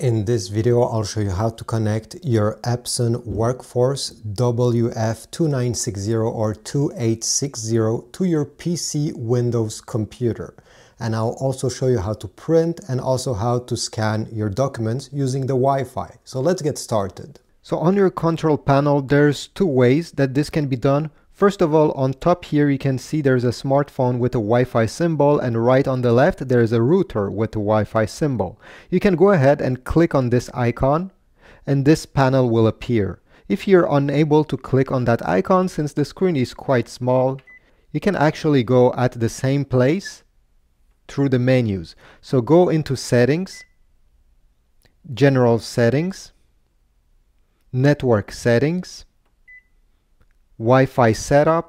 In this video, I'll show you how to connect your Epson Workforce WF2960 or 2860 to your PC Windows computer. And I'll also show you how to print and also how to scan your documents using the Wi-Fi. So let's get started. So on your control panel, there's two ways that this can be done. First of all, on top here you can see there's a smartphone with a Wi-Fi symbol and right on the left there is a router with a Wi-Fi symbol. You can go ahead and click on this icon and this panel will appear. If you're unable to click on that icon since the screen is quite small, you can actually go at the same place through the menus. So go into settings, general settings, network settings, Wi-Fi setup,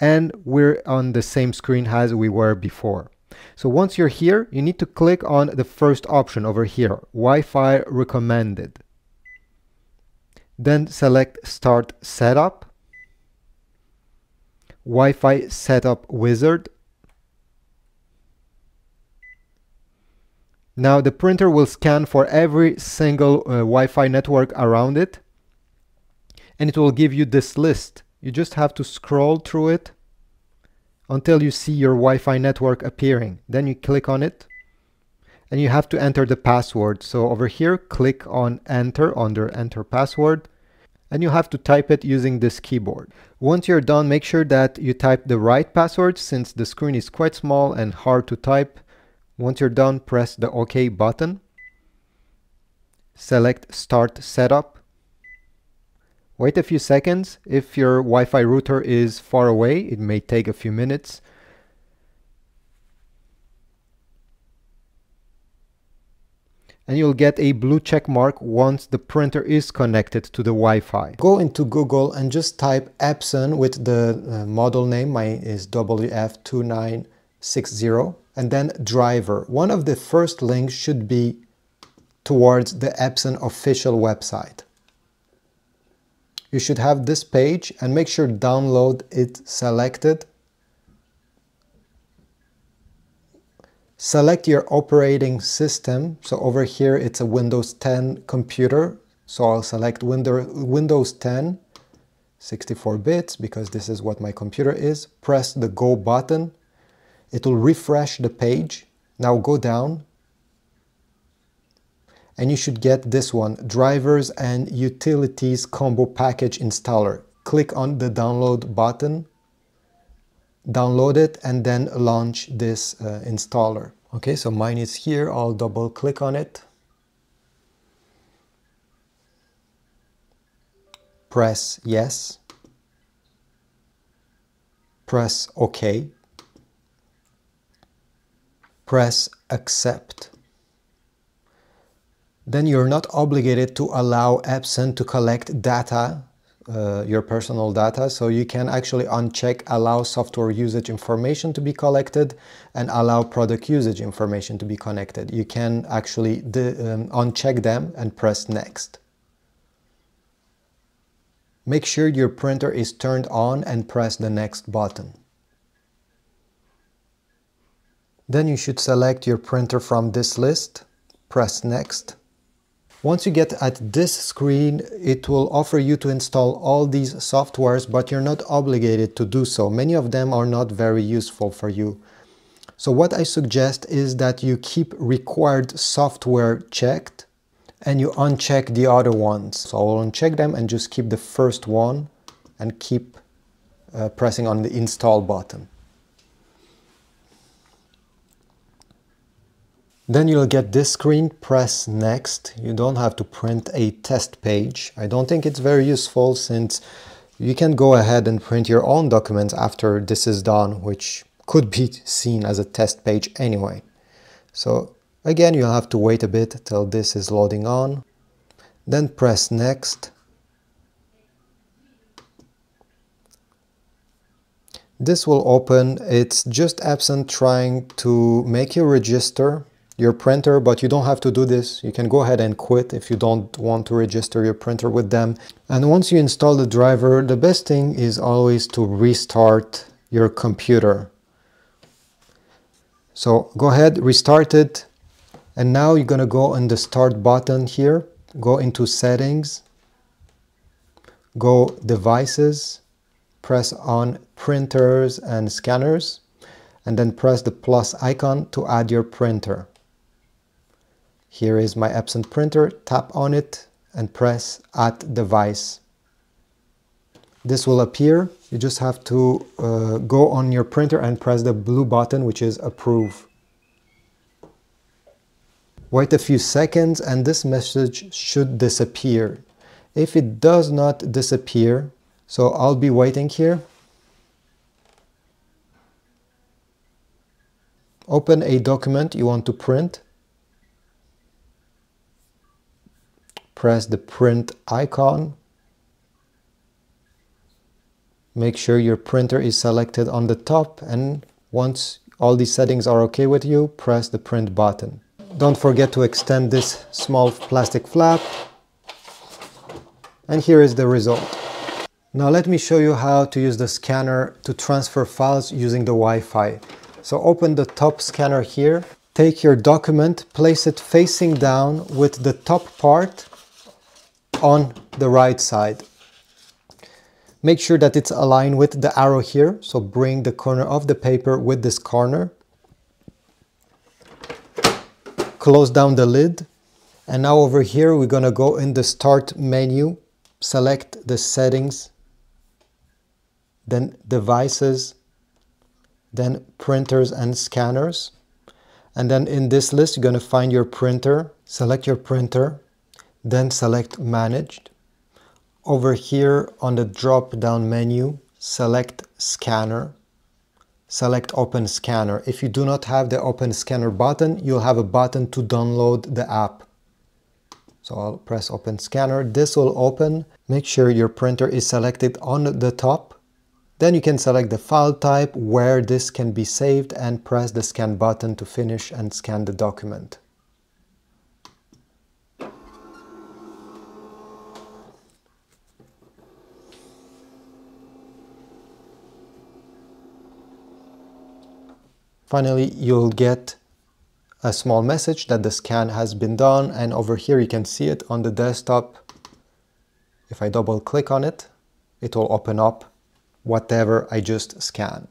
and we're on the same screen as we were before. So once you're here, you need to click on the first option over here, Wi-Fi recommended. Then select Start Setup, Wi-Fi Setup Wizard. Now the printer will scan for every single uh, Wi-Fi network around it and it will give you this list. You just have to scroll through it until you see your Wi-Fi network appearing. Then you click on it and you have to enter the password. So over here, click on enter under enter password and you have to type it using this keyboard. Once you're done, make sure that you type the right password since the screen is quite small and hard to type. Once you're done, press the OK button. Select Start Setup Wait a few seconds. If your Wi-Fi router is far away, it may take a few minutes. and you'll get a blue check mark once the printer is connected to the Wi-Fi. Go into Google and just type Epson with the uh, model name, mine is WF2960, and then driver. One of the first links should be towards the Epson official website you should have this page and make sure download it selected. Select your operating system. So over here it's a Windows 10 computer. So I'll select Windows 10, 64 bits because this is what my computer is. Press the go button. It will refresh the page. Now go down and you should get this one, Drivers and Utilities Combo Package Installer. Click on the download button, download it, and then launch this uh, installer. Okay, so mine is here, I'll double click on it. Press yes. Press OK. Press accept then you're not obligated to allow Epson to collect data, uh, your personal data. So you can actually uncheck allow software usage information to be collected and allow product usage information to be connected. You can actually um, uncheck them and press next. Make sure your printer is turned on and press the next button. Then you should select your printer from this list, press next. Once you get at this screen, it will offer you to install all these softwares, but you're not obligated to do so. Many of them are not very useful for you. So what I suggest is that you keep required software checked and you uncheck the other ones. So I'll uncheck them and just keep the first one and keep uh, pressing on the install button. Then you'll get this screen, press next. You don't have to print a test page. I don't think it's very useful since you can go ahead and print your own documents after this is done, which could be seen as a test page anyway. So again, you'll have to wait a bit till this is loading on. Then press next. This will open. It's just Epson trying to make you register your printer, but you don't have to do this. You can go ahead and quit if you don't want to register your printer with them. And once you install the driver, the best thing is always to restart your computer. So go ahead, restart it, And now you're gonna go on the start button here, go into settings, go devices, press on printers and scanners, and then press the plus icon to add your printer. Here is my Epson printer, tap on it and press add device. This will appear, you just have to uh, go on your printer and press the blue button which is approve. Wait a few seconds and this message should disappear. If it does not disappear, so I'll be waiting here. Open a document you want to print. Press the print icon. Make sure your printer is selected on the top and once all these settings are okay with you, press the print button. Don't forget to extend this small plastic flap. And here is the result. Now let me show you how to use the scanner to transfer files using the Wi-Fi. So open the top scanner here, take your document, place it facing down with the top part on the right side. Make sure that it's aligned with the arrow here, so bring the corner of the paper with this corner close down the lid. And now over here, we're gonna go in the start menu, select the settings, then devices, then printers and scanners. And then in this list, you're gonna find your printer, select your printer, then select managed. Over here on the drop down menu, select scanner select Open Scanner. If you do not have the Open Scanner button, you'll have a button to download the app. So I'll press Open Scanner. This will open. Make sure your printer is selected on the top. Then you can select the file type where this can be saved and press the scan button to finish and scan the document. Finally, you'll get a small message that the scan has been done and over here you can see it on the desktop. If I double click on it, it will open up whatever I just scanned.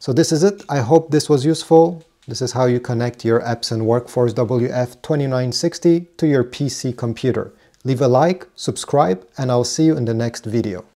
So this is it. I hope this was useful. This is how you connect your Epson Workforce WF2960 to your PC computer. Leave a like, subscribe, and I'll see you in the next video.